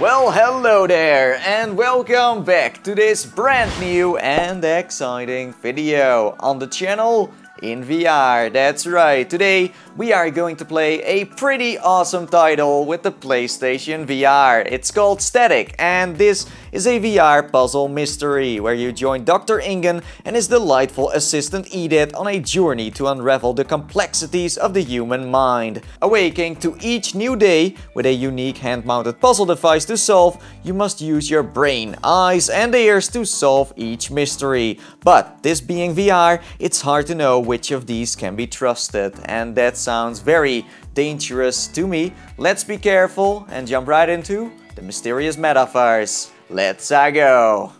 Well, hello there and welcome back to this brand new and exciting video on the channel in VR. That's right, today we are going to play a pretty awesome title with the PlayStation VR. It's called Statik and this is a VR puzzle mystery where you join Dr. Ingen and his delightful assistant Edith on a journey to unravel the complexities of the human mind. Awaking to each new day with a unique hand-mounted puzzle device to solve, you must use your brain, eyes and ears to solve each mystery. But this being VR, it's hard to know which of these can be trusted and that sounds very dangerous to me. Let's be careful and jump right into the mysterious metaverse. Let's -a go!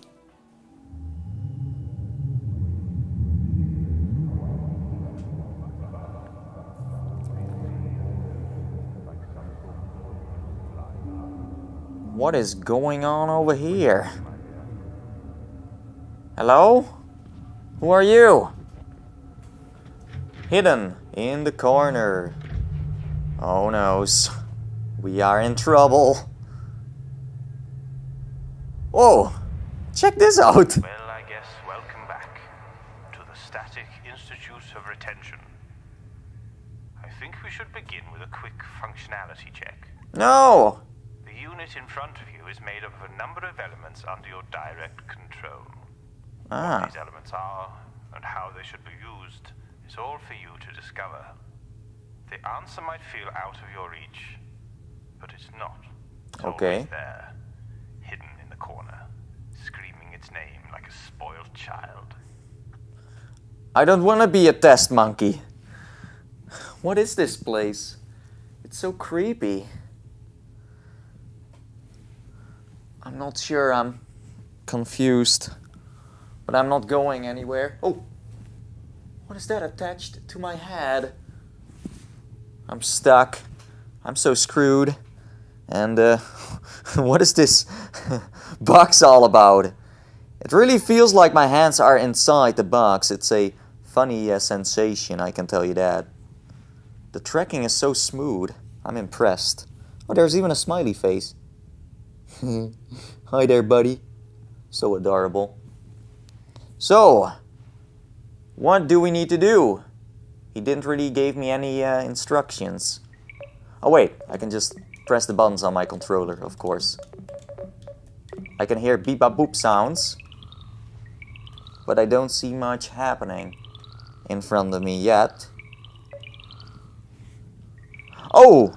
What is going on over here? Hello? Who are you? Hidden in the corner. Oh noes. We are in trouble. Whoa! Check this out! Well, I guess welcome back to the Statik Institute of Retention. I think we should begin with a quick functionality check. No! The unit in front of you is made up of a number of elements under your direct control. Ah. What these elements are and how they should be used is all for you to discover. The answer might feel out of your reach, but it's not. It's Okay. there, hidden in the corner, screaming its name like a spoiled child. I don't want to be a test monkey. What is this place? It's so creepy. I'm not sure, I'm confused. But I'm not going anywhere. Oh! What is that attached to my head? I'm stuck. I'm so screwed. And uh, what is this box all about? It really feels like my hands are inside the box. It's a funny uh, sensation, I can tell you that. The tracking is so smooth. I'm impressed. Oh, there's even a smiley face. Hi there, buddy. So adorable. So, what do we need to do? He didn't really give me any uh, instructions. Oh wait, I can just press the buttons on my controller, of course. I can hear beep boop sounds, but I don't see much happening in front of me yet. Oh!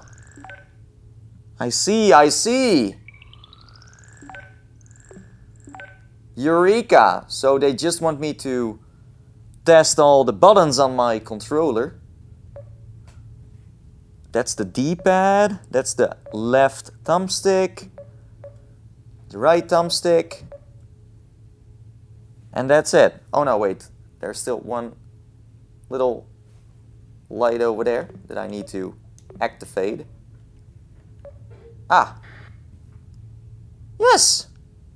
I see, I see! Eureka! So they just want me to test all the buttons on my controller. That's the D-pad, that's the left thumbstick, the right thumbstick, and that's it. Oh no, wait, there's still one little light over there that I need to activate. Ah! Yes!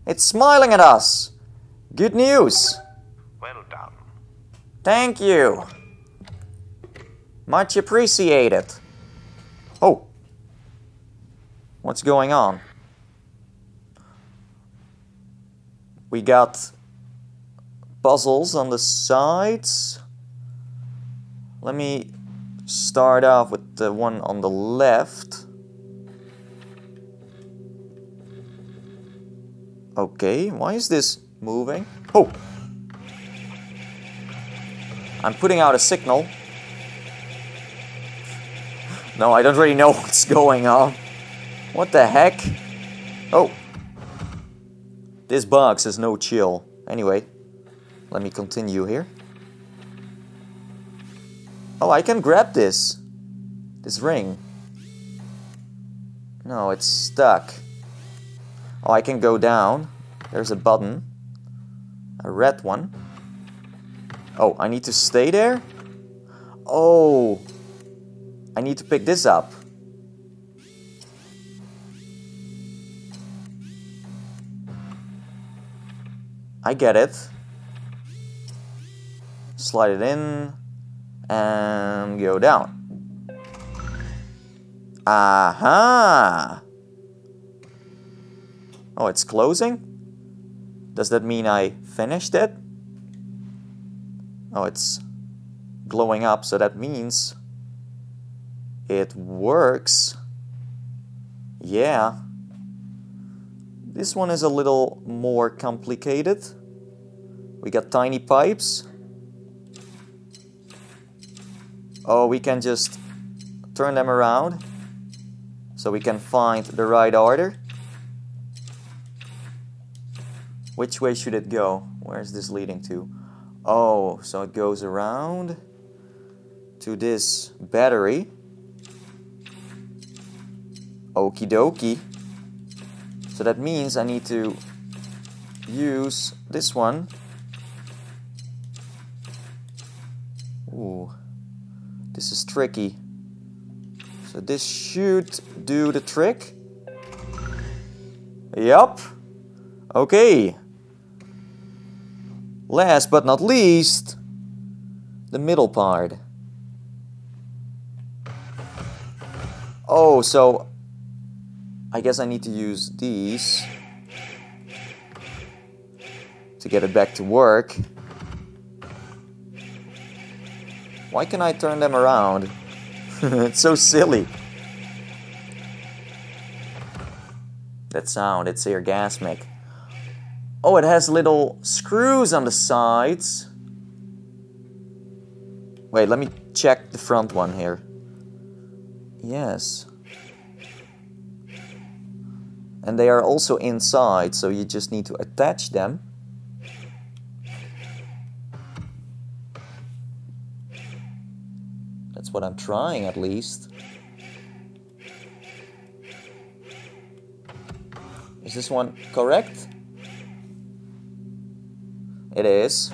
It's smiling at us! Good news! Well done. Thank you. Much appreciated. Oh. What's going on? We got puzzles on the sides. Let me start off with the one on the left. Okay, why is this moving? Oh! I'm putting out a signal. No, I don't really know what's going on. What the heck? Oh. This box is no chill. Anyway, let me continue here. Oh, I can grab this. This ring. No, it's stuck. Oh, I can go down. There's a button. A red one. Oh, I need to stay there? Oh. I need to pick this up. I get it. Slide it in and go down. Aha! Oh, it's closing? Does that mean I finished it? Oh, it's glowing up, so that means it works. Yeah. This one is a little more complicated. We got tiny pipes. Oh, we can just turn them around so we can find the right order. Which way should it go? Where is this leading to? Oh, so it goes around to this battery. Okie dokie. So that means I need to use this one. Ooh, this is tricky. So this should do the trick. Yup. Okay. Last but not least, the middle part. Oh, so I guess I need to use these to get it back to work. Why can I turn them around? it's so silly. That sound, it's orgasmic. Oh, it has little screws on the sides. Wait, let me check the front one here. Yes. And they are also inside, so you just need to attach them. That's what I'm trying at least. Is this one correct? It is.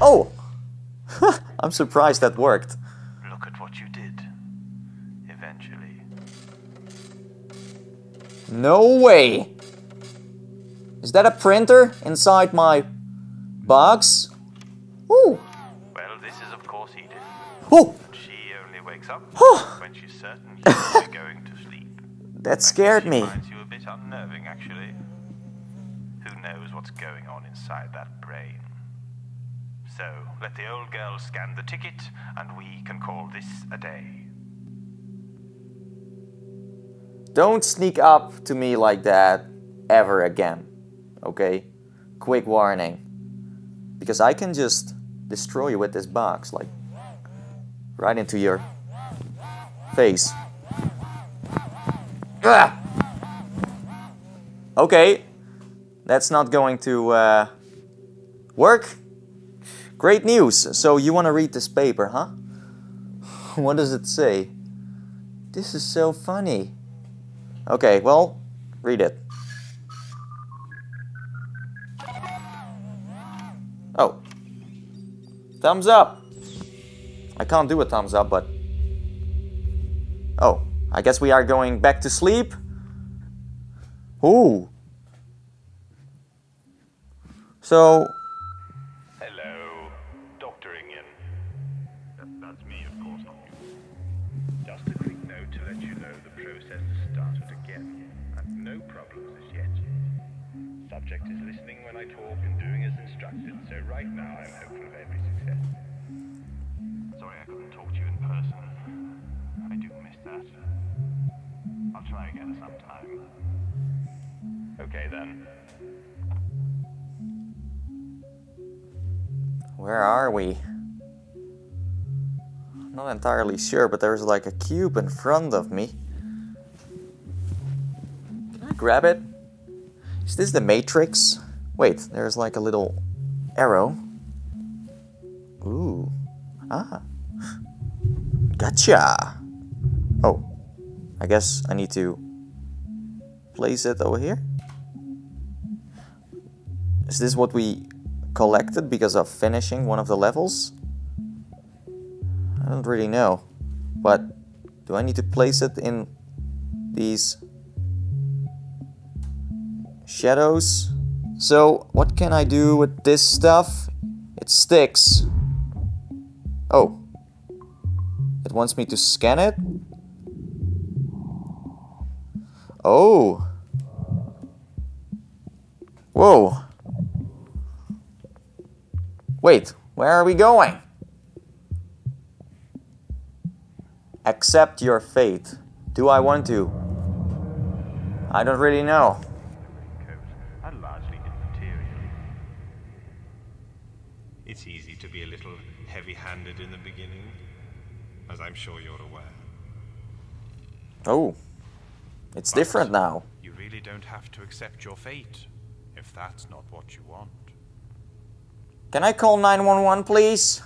Oh! I'm surprised that worked. No way! Is that a printer inside my box? Ooh! Well, this is of course Edith. Oh! She only wakes up Oh. when she's certain you're going to sleep. That scared me. finds you a bit unnerving, actually. Who knows what's going on inside that brain? So, let the old girl scan the ticket, and we can call this a day. Don't sneak up to me like that ever again. Okay? Quick warning. Because I can just destroy you with this box, like right into your face. Ah! Okay, that's not going to uh, work. Great news. So you want to read this paper, huh? what does it say? This is so funny. Okay, well, read it. Oh. Thumbs up. I can't do a thumbs up, but. Oh, I guess we are going back to sleep. Ooh. So, Okay then. where are we? Not entirely sure, but there's like a cube in front of me. Can I grab it? Is this the Matrix? Wait, there's like a little arrow. Ooh. Ah. Gotcha! Oh. I guess I need to place it over here. Is this what we collected because of finishing one of the levels? I don't really know. But do I need to place it in these shadows? So, what can I do with this stuff? It sticks. Oh. It wants me to scan it? Oh. Whoa. Wait, where are we going? Accept your fate. Do I want to? I don't really know. coat and largely immaterial. It's easy to be a little heavy handed in the beginning, as I'm sure you're aware. Oh. It's different now. You really don't have to accept your fate if that's not what you want. Can I call 911, please?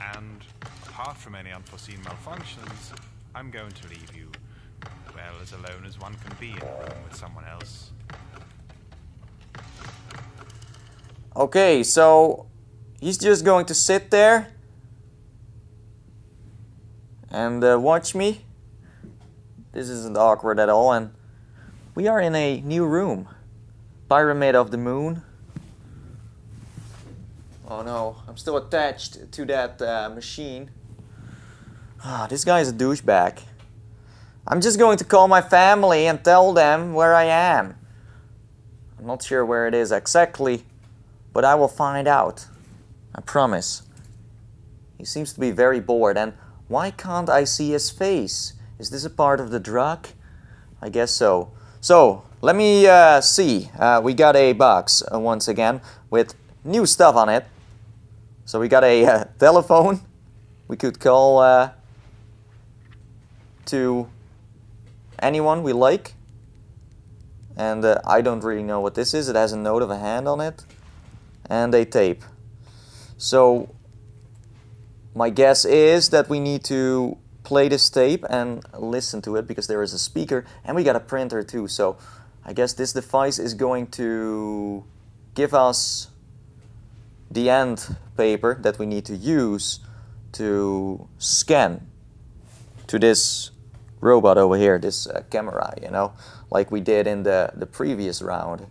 And apart from any unforeseen malfunctions, I'm going to leave you, well, as alone as one can be in a room with someone else. Okay, so he's just going to sit there and uh, watch me. This isn't awkward at all, and we are in a new room. Pyramid of the Moon. Oh no, I'm still attached to that uh, machine. Ah, this guy is a douchebag. I'm just going to call my family and tell them where I am. I'm not sure where it is exactly, but I will find out. I promise. He seems to be very bored, and why can't I see his face? Is this a part of the drug? I guess so. So, let me uh, see. Uh, we got a box uh, once again with new stuff on it. So, we got a uh, telephone. We could call uh, to anyone we like. And uh, I don't really know what this is. It has a note of a hand on it and a tape. So my guess is that we need to play this tape and listen to it because there is a speaker and we got a printer too. So I guess this device is going to give us the end paper that we need to use to scan to this robot over here, this uh, camera, you know, like we did in the, the previous round.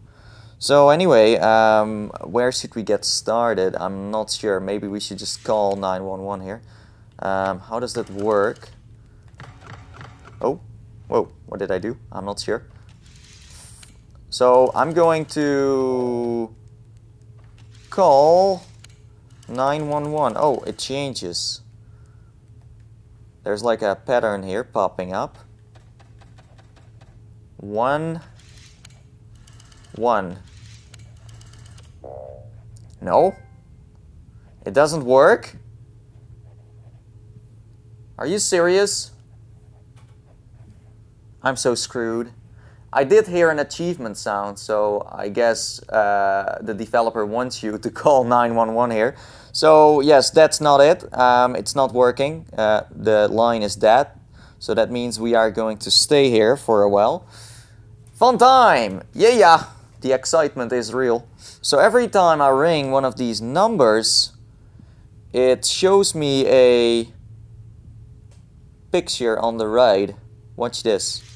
So anyway, um, where should we get started? I'm not sure. Maybe we should just call 911 here. Um, how does that work? Oh, whoa, what did I do? I'm not sure. So I'm going to call 911. Oh, it changes. There's like a pattern here popping up. One, one. No? It doesn't work? Are you serious? I'm so screwed. I did hear an achievement sound, so I guess uh, the developer wants you to call 911 here. So yes, that's not it. Um, it's not working. Uh, the line is dead. So that means we are going to stay here for a while. Fun time! Yeah, yeah. The excitement is real. So every time I ring one of these numbers, it shows me a picture on the right. Watch this.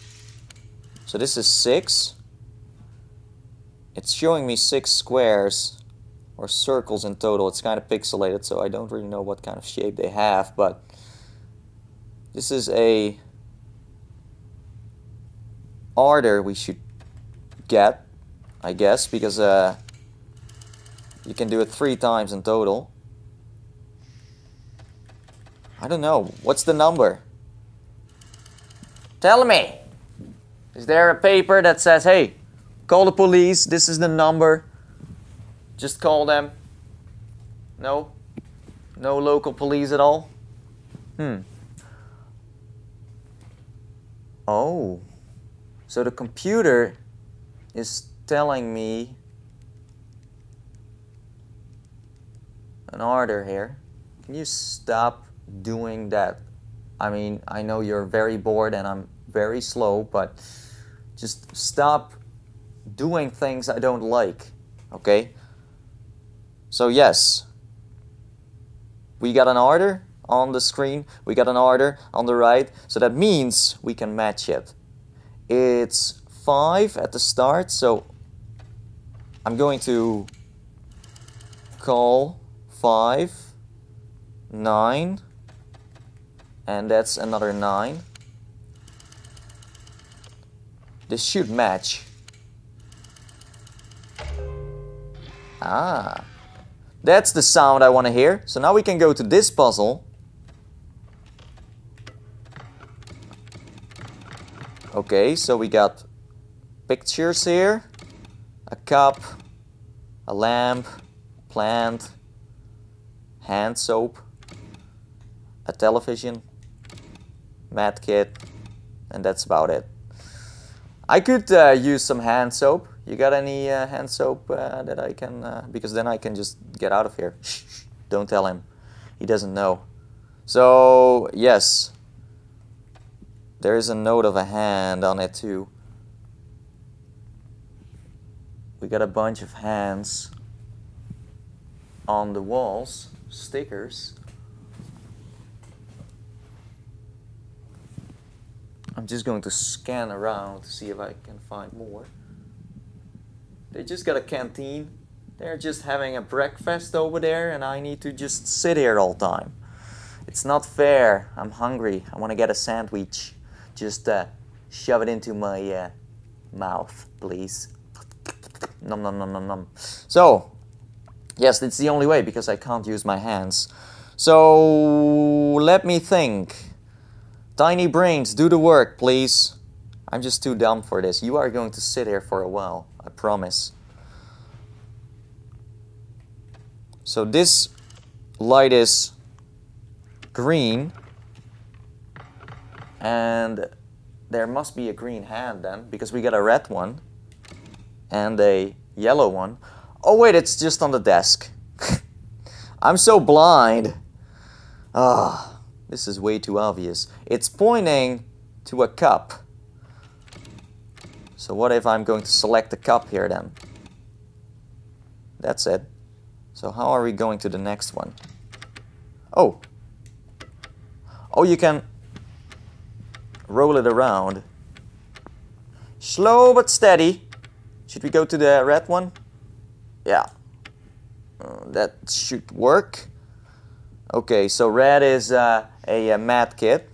So this is 6. It's showing me 6 squares or circles in total. It's kind of pixelated, so I don't really know what kind of shape they have, but this is a order we should get, I guess, because uh, you can do it three times in total. I don't know. What's the number? Tell me. Is there a paper that says, hey, call the police, this is the number, just call them? No? No local police at all? Hmm. Oh. So the computer is telling me an order here. Can you stop doing that? I mean, I know you're very bored and I'm very slow, but just stop doing things I don't like, okay? So, yes, we got an order on the screen, we got an order on the right, so that means we can match it. It's 5 at the start, so I'm going to call 5, 9, and that's another 9. This should match. Ah. That's the sound I want to hear. So now we can go to this puzzle. Okay, so we got pictures here. A cup, a lamp, plant, hand soap, a television, mat kit, and that's about it. I could uh, use some hand soap. You got any uh, hand soap uh, that I can, uh, because then I can just get out of here. Don't tell him. He doesn't know. So, yes. There is a note of a hand on it too. We got a bunch of hands on the walls, stickers. I'm just going to scan around to see if I can find more. They just got a canteen. They're just having a breakfast over there and I need to just sit here all time. It's not fair. I'm hungry. I want to get a sandwich. Just uh, shove it into my uh, mouth, please. Nom nom nom nom nom. So, yes, it's the only way because I can't use my hands. So, let me think. Tiny brains, do the work, please. I'm just too dumb for this. You are going to sit here for a while, I promise. So this light is green and there must be a green hand then because we got a red one and a yellow one. Oh wait, it's just on the desk. I'm so blind. Ah, this is way too obvious. It's pointing to a cup. So what if I'm going to select the cup here then? That's it. So how are we going to the next one? Oh. Oh, you can roll it around. Slow but steady. Should we go to the red one? Yeah. Uh, that should work. Okay, so red is uh, a, a mat kit.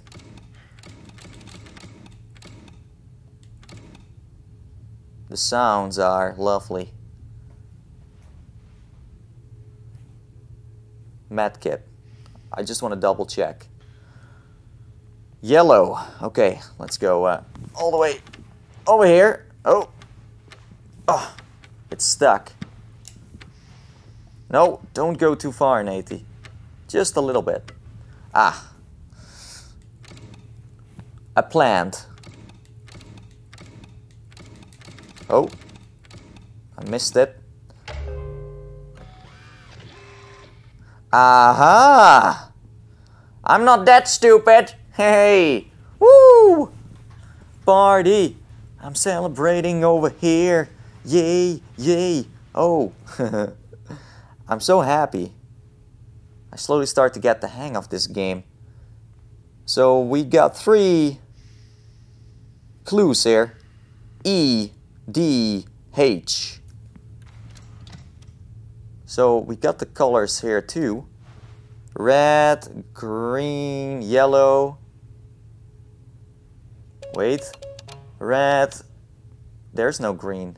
The sounds are lovely. Mat kit. I just want to double check. Yellow. Okay, let's go uh, all the way over here. Oh. Oh, it's stuck. No, don't go too far, Nathie. Just a little bit. Ah. A plant. Oh. I missed it. Aha! I'm not that stupid. Hey! Woo! Party! I'm celebrating over here. Yay! Yay! Oh! I'm so happy. I slowly start to get the hang of this game. So we got three clues here. E, D, H. So we got the colors here too. Red, green, yellow. Wait. Red. There's no green.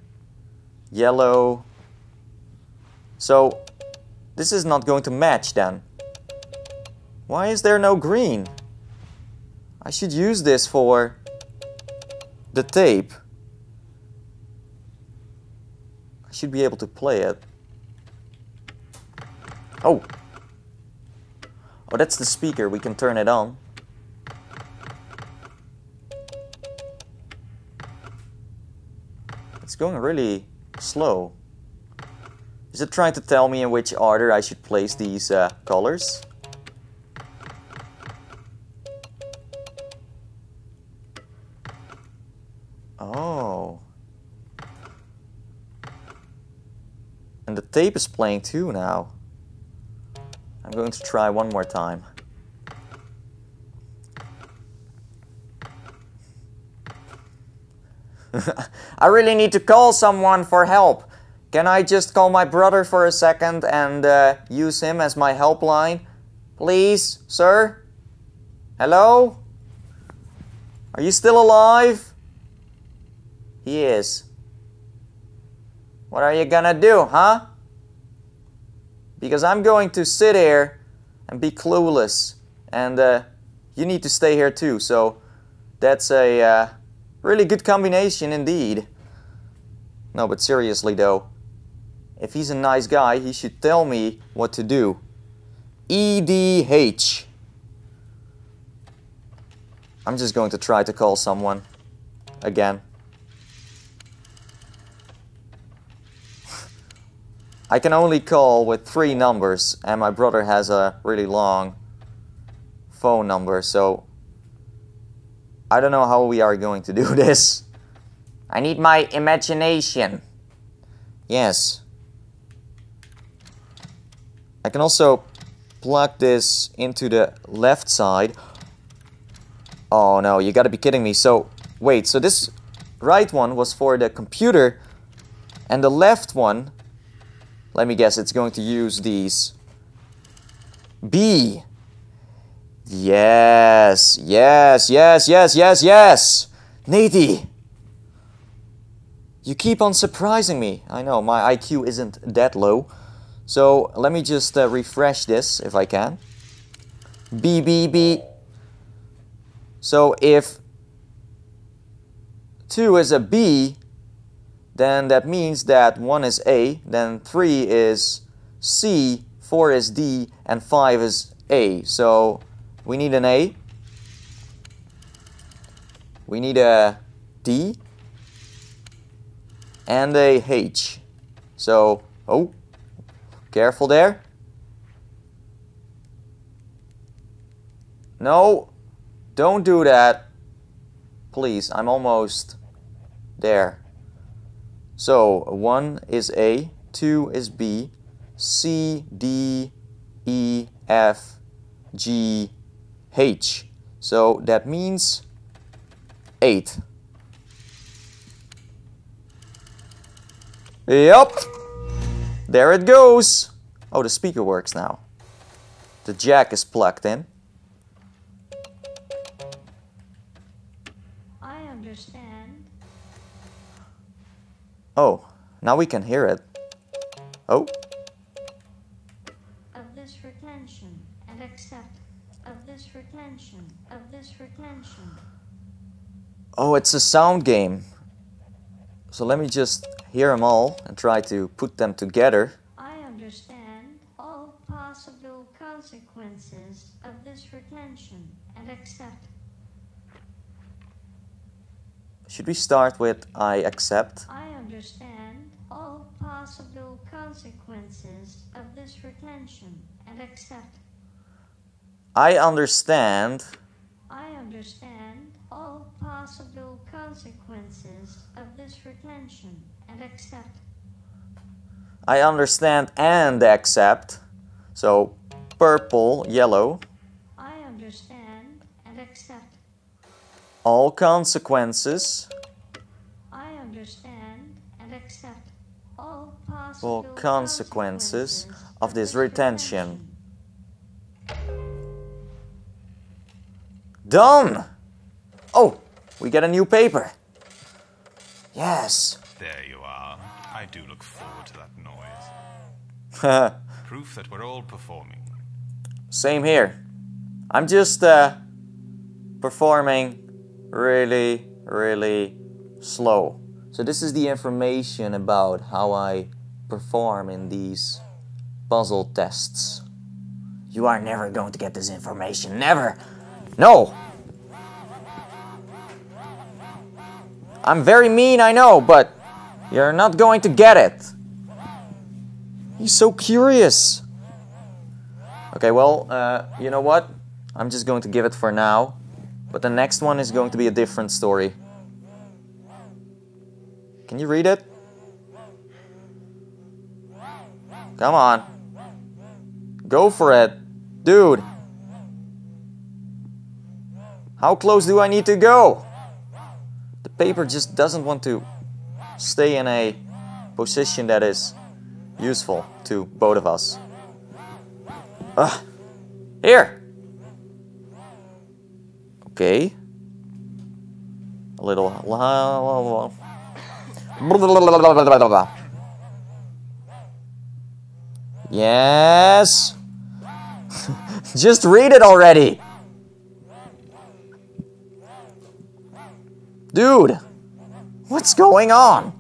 Yellow. So this is not going to match then. Why is there no green? I should use this for the tape. I should be able to play it. Oh. Oh, that's the speaker. We can turn it on. It's going really slow. Is it trying to tell me in which order I should place these uh, colors? Tape is playing too now. I'm going to try one more time. I really need to call someone for help. Can I just call my brother for a second and uh, use him as my helpline? Please, sir? Hello? Are you still alive? he is. What are you gonna do, huh? Because I'm going to sit here and be clueless. And uh, you need to stay here too. So that's a uh, really good combination indeed. No, but seriously though, if he's a nice guy, he should tell me what to do. EDH. I'm just going to try to call someone again. I can only call with three numbers and my brother has a really long phone number so I don't know how we are going to do this. I need my imagination. Yes. I can also plug this into the left side. Oh no, you gotta be kidding me. So, wait, so this right one was for the computer and the left one let me guess, it's going to use these. B. Yes, yes, yes, yes, yes, yes. Nathie. You keep on surprising me. I know, my IQ isn't that low. So let me just uh, refresh this if I can. B, B, B. So if 2 is a B, then that means that 1 is A, then 3 is C, 4 is D, and 5 is A. So we need an A. We need a D and a H. So, oh, careful there. No, don't do that. Please, I'm almost there. So 1 is A, 2 is B, C, D, E, F, G, H. So that means 8. Yup. There it goes. Oh, the speaker works now. The jack is plugged in. Oh, now we can hear it. Oh. Of this retention and accept of this retention of this retention. Oh, it's a sound game. So let me just hear them all and try to put them together. I understand all possible consequences of this retention and accept. Should we start with I accept? I understand all possible consequences of this retention and accept. I understand. I understand all possible consequences of this retention and accept. I understand and accept. So purple, yellow. I understand and accept. All consequences. I understand and accept all possible consequences of this retention. Done! Oh, we get a new paper. Yes. There you are. I do look forward to that noise. Proof that we're all performing. Same here. I'm just uh, performing really, really slow. So this is the information about how I perform in these puzzle tests. You are never going to get this information. Never. No. I'm very mean, I know, but you're not going to get it. He's so curious. Okay, well, uh, you know what? I'm just going to give it for now. But the next one is going to be a different story. Can you read it? Come on. Go for it. Dude. How close do I need to go? The paper just doesn't want to stay in a position that is useful to both of us. Ugh. Here. Okay. A little. Yes. Just read it already. Dude, what's going on?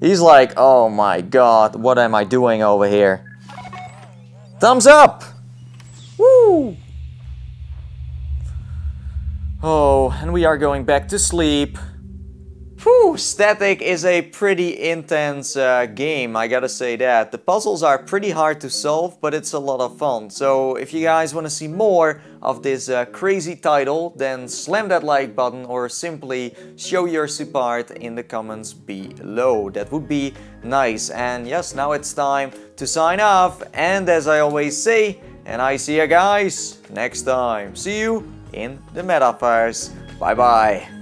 He's like, oh my god, what am I doing over here? Thumbs up! Woo! Oh, and we are going back to sleep. Whew, Statik is a pretty intense uh, game, I gotta say that. The puzzles are pretty hard to solve, but it's a lot of fun. So if you guys want to see more of this uh, crazy title, then slam that like button or simply show your support in the comments below. That would be nice. And yes, now it's time to sign off. And as I always say, and I see you guys next time. See you in the metaverse. Bye bye.